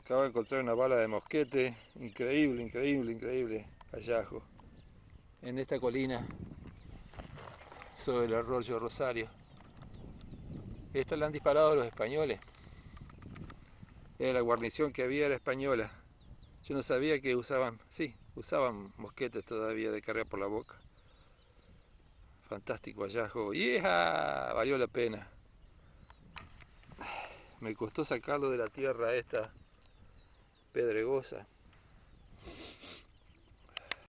Acabo de encontrar una bala de mosquete. Increíble, increíble, increíble hallazgo. En esta colina sobre el arroyo Rosario. Esta la han disparado los españoles. Era la guarnición que había, era española. Yo no sabía que usaban, sí, usaban mosquetes todavía de carga por la boca. Fantástico hallazgo. ¡Yeah! Valió la pena. Me costó sacarlo de la tierra esta pedregosa.